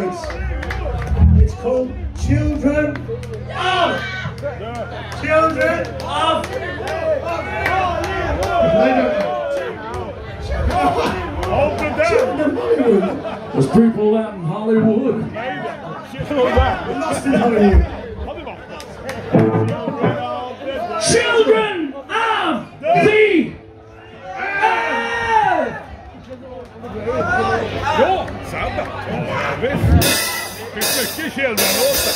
words. It's called Children of. Children of. Open Children of Hollywood. There's people out in Hollywood. We're lost in Hollywood. Ja, Sandra. Ja, visst. Fick mycket Kjellman-låtar.